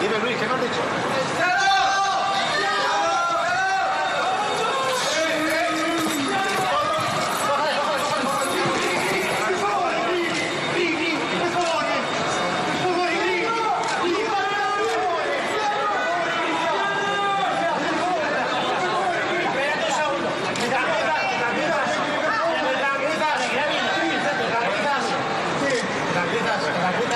Dime Luis, ¿qué nos dicho? Gracias.